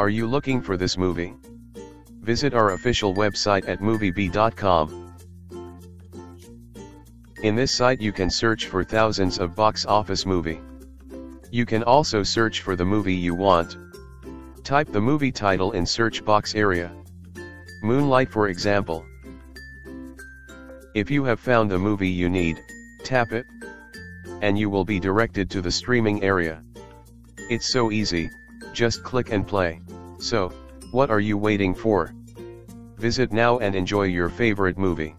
Are you looking for this movie? Visit our official website at moviebee.com. In this site you can search for thousands of box office movie. You can also search for the movie you want. Type the movie title in search box area. Moonlight for example. If you have found the movie you need, tap it. And you will be directed to the streaming area. It's so easy, just click and play. So, what are you waiting for? Visit now and enjoy your favorite movie.